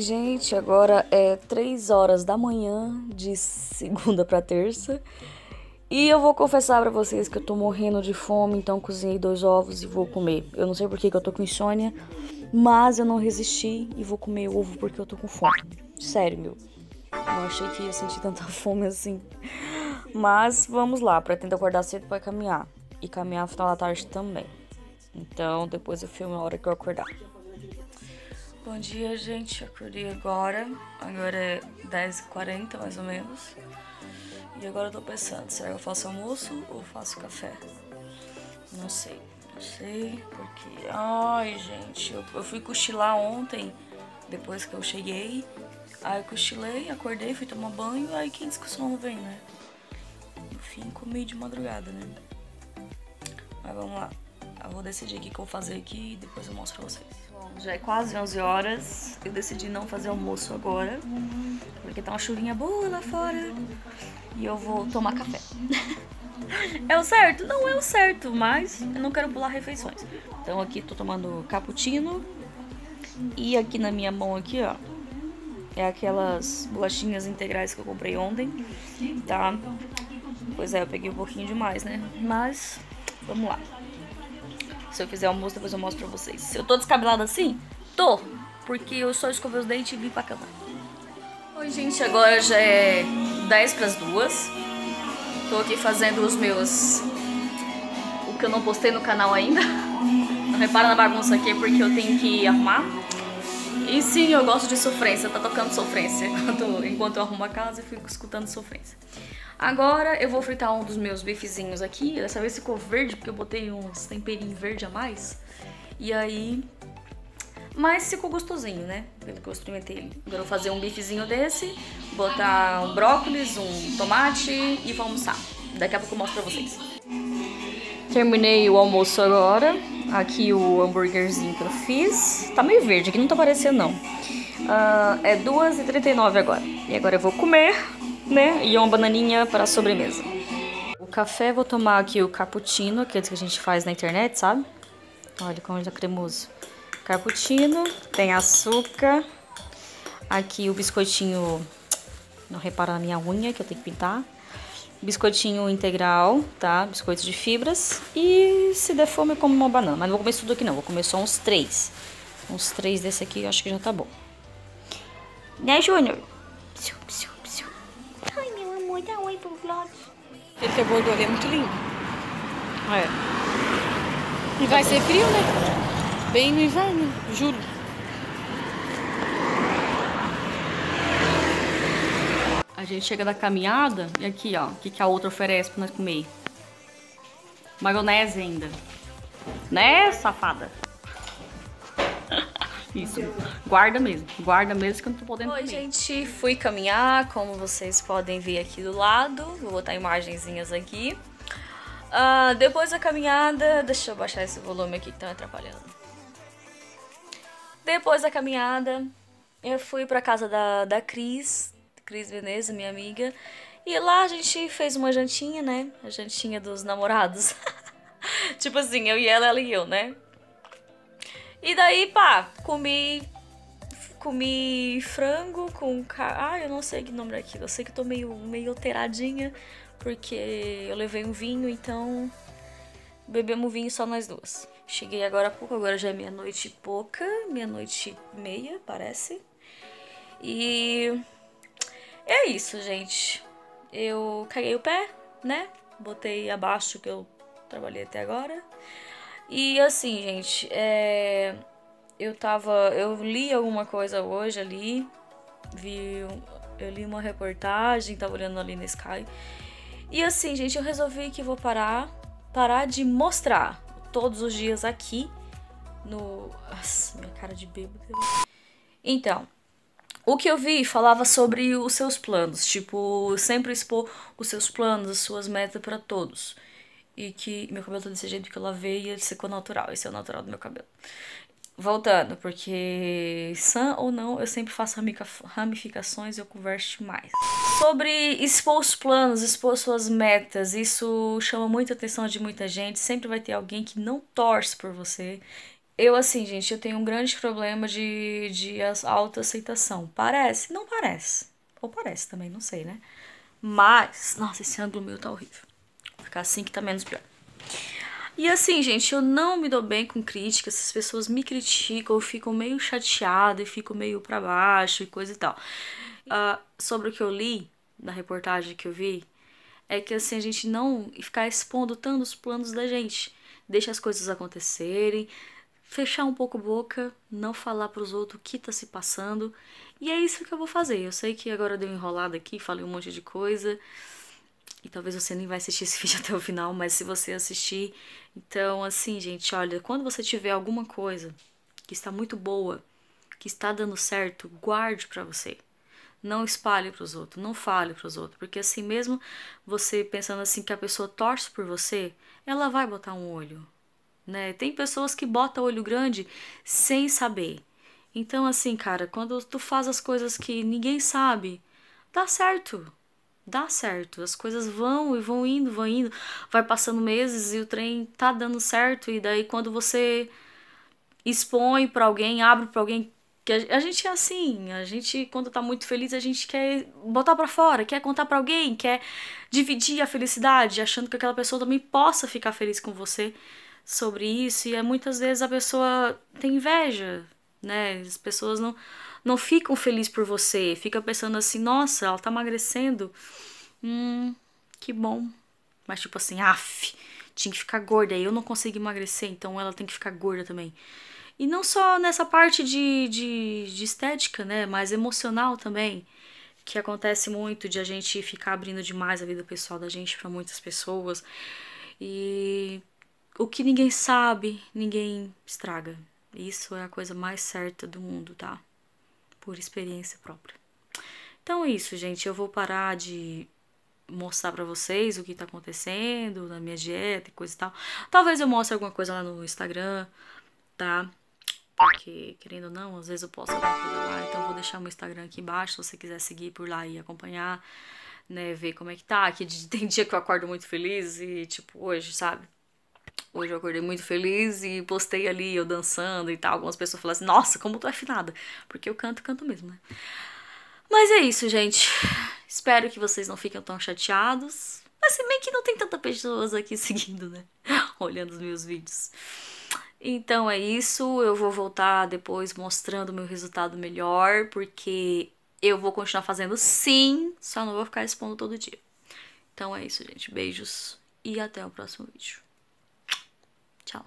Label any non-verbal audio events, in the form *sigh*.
Gente, agora é 3 horas da manhã, de segunda para terça. E eu vou confessar para vocês que eu tô morrendo de fome, então cozinhei dois ovos e vou comer. Eu não sei por que, eu tô com insônia, mas eu não resisti e vou comer ovo porque eu tô com fome. Sério, meu. Não achei que ia sentir tanta *laughs* fome assim. Mas vamos lá, pretendo acordar cedo para caminhar. E caminhar no final da tarde também. Então depois eu filmo a hora que eu acordar. Bom dia, gente. Acordei agora. Agora é 10h40 mais ou menos. E agora eu tô pensando, será que eu faço almoço ou faço café? Não sei. Não sei, porque. Ai, gente, eu, eu fui cochilar ontem, depois que eu cheguei. Aí eu cochilei, acordei, fui tomar banho, aí quem disse que o sono vem, né? No fim, comi de madrugada, né? Mas vamos lá. Eu vou decidir o que, que eu vou fazer aqui e depois eu mostro pra vocês. Bom, já é quase 11 horas. Eu decidi não fazer almoço agora. Porque tá uma chuvinha boa lá fora. E eu vou tomar café. *laughs* é o certo? Não é o certo, mas eu não quero pular refeições. Então aqui tô tomando cappuccino. E aqui na minha mão aqui, ó. É aquelas bolachinhas integrais que eu comprei ontem. Tá? Pois é, eu peguei um pouquinho demais, né? Mas, vamos lá. Se eu fizer almoço, depois eu mostro pra vocês. Se eu tô descabelada assim? Tô. Porque eu só escovei os dentes e vim pra cama. Oi, gente. Agora já é 10 pras duas. Tô aqui fazendo os meus... O que eu não postei no canal ainda. Não repara na bagunça aqui, porque eu tenho que arrumar. E sim, eu gosto de sofrência. Tá tocando sofrência. *laughs* Enquanto, eu arrumo a casa, eu fico escutando sofrência. Agora eu vou fritar um dos meus bifezinhos aqui. Dessa vez ficou verde, porque eu botei uns temperinhos verde a mais. E aí... Mas ficou gostosinho, né? Pelo que eu experimentei. Agora eu vou fazer um bifezinho desse, botar um brócolis, um tomate e vou almoçar. Daqui a pouco eu mostro pra vocês. Terminei o almoço agora. Aqui o hambúrguerzinho que eu fiz. Tá meio verde, aqui não tá aparecendo não. Uh, é 2h39 agora. E agora eu vou comer né? E uma bananinha para sobremesa. O café, vou tomar aqui o cappuccino, aqueles que a gente faz na internet, sabe? Olha como é cremoso. Cappuccino, tem açúcar. Aqui o biscoitinho, não repara na minha unha que eu tenho que pintar. Biscoitinho integral, tá? Biscoitos de fibras. E se der fome eu como uma banana. Mas não vou comer tudo aqui não, vou comer só uns três. Uns três desse aqui eu acho que já tá bom. Né, Júnior? Psiu, psiu dá oi pro vlog. Ele que abordou ali é muito lindo. É. E vai ser frio, né? Bem no inverno, juro. A gente chega da caminhada e aqui, ó, o que, que a outra oferece pra nós comer? Maionese ainda. Né, safada? Isso, guarda mesmo, guarda mesmo que eu não tô podendo Oi, comer. gente, fui caminhar, como vocês podem ver aqui do lado. Vou botar imagenzinhas aqui. Uh, depois da caminhada, deixa eu baixar esse volume aqui que tá me atrapalhando. Depois da caminhada, eu fui pra casa da, da Cris, Cris Veneza, minha amiga. E lá a gente fez uma jantinha, né? A jantinha dos namorados. *laughs* tipo assim, eu e ela, ela e eu, né? E daí, pá, comi. Comi frango com. Ah, eu não sei que nome é aquilo. Eu sei que tô meio, meio alteradinha, porque eu levei um vinho, então. Bebemos vinho só nós duas. Cheguei agora há pouco, agora já é meia-noite e pouca, meia-noite e meia, parece. E. É isso, gente. Eu caguei o pé, né? Botei abaixo que eu trabalhei até agora. E assim, gente, é... eu tava. Eu li alguma coisa hoje ali, vi. Eu li uma reportagem, tava olhando ali no Sky. E assim, gente, eu resolvi que vou parar, parar de mostrar todos os dias aqui no. Nossa, minha cara de bêbado. Então, o que eu vi falava sobre os seus planos, tipo, sempre expor os seus planos, as suas metas para todos e que meu cabelo tá desse jeito que eu lavei e ele secou natural. Esse é o natural do meu cabelo. Voltando, porque sã ou não, eu sempre faço ramificações e eu converso mais. Sobre expor os planos, expor suas metas, isso chama muita atenção de muita gente. Sempre vai ter alguém que não torce por você. eu, assim, gente, eu tenho um grande problema de, de autoaceitação. Parece? Não parece. Ou parece também, não sei, né? Mas, nossa, esse ângulo meu tá horrível. Ficar assim que tá menos pior. E assim, gente, eu não me dou bem com críticas. As pessoas me criticam, eu fico meio chateada e fico meio para baixo e coisa e tal. Uh, sobre o que eu li na reportagem que eu vi, é que assim, a gente não ficar expondo tanto os planos da gente. Deixa as coisas acontecerem, fechar um pouco a boca, não falar para os outros o que tá se passando. E é isso que eu vou fazer. Eu sei que agora deu enrolada aqui, falei um monte de coisa. E talvez você nem vai assistir esse *laughs* vídeo até o final, mas se você assistir, então assim, gente, olha, quando você tiver alguma coisa que está muito boa, que está dando certo, guarde para você. Não espalhe para os outros, não fale para os outros, porque assim mesmo você pensando assim que a pessoa torce por você, ela vai botar um olho, né? Tem pessoas que botam olho grande sem saber. Então, assim, cara, quando tu faz as coisas que ninguém sabe, dá certo. Dá certo. As coisas vão e vão indo, vão indo. Vai passando meses e o trem tá dando certo. E daí, quando você expõe para alguém, abre para alguém. Que a, gente é assim, a gente, quando tá muito feliz, a gente quer botar para fora, quer contar para alguém, quer dividir a felicidade, achando que aquela pessoa também possa ficar feliz com você sobre isso e é, muitas vezes a pessoa tem inveja, né? As pessoas não, não ficam felizes por você, fica pensando assim, nossa, ela tá emagrecendo, hum, que bom. Mas tipo assim, af, tinha que ficar gorda, eu não consigo emagrecer, então ela tem que ficar gorda também. E não só nessa parte de, de, de estética, né? Mas emocional também que acontece muito de a gente ficar abrindo demais a vida pessoal da gente para muitas pessoas. E o que ninguém sabe, ninguém estraga. Isso é a coisa mais certa do mundo, tá? Por experiência própria. Então é isso, gente. Eu vou parar de mostrar para vocês o que tá acontecendo na minha dieta e coisa e tal. Talvez eu mostre alguma coisa lá no Instagram, tá? Porque, querendo ou não, às vezes eu posto alguma coisa lá. Então eu vou deixar meu Instagram aqui embaixo, se você quiser seguir por lá e acompanhar, né? Ver como é que tá. Que *laughs* tem dia que eu acordo muito feliz e, tipo, hoje, sabe? Hoje eu acordei muito feliz e postei ali eu dançando e tal. Algumas pessoas falaram assim: Nossa, como tu é afinada. Porque eu canto, canto mesmo, né? Mas é isso, gente. Espero que vocês não fiquem tão chateados. Mas se bem que não tem tanta pessoas aqui *laughs* seguindo, né? Olhando os meus vídeos. Então é isso. Eu vou voltar depois mostrando meu resultado melhor. Porque eu vou continuar fazendo sim. Só não vou ficar expondo todo dia. Então é isso, gente. Beijos e até o próximo vídeo. Ciao.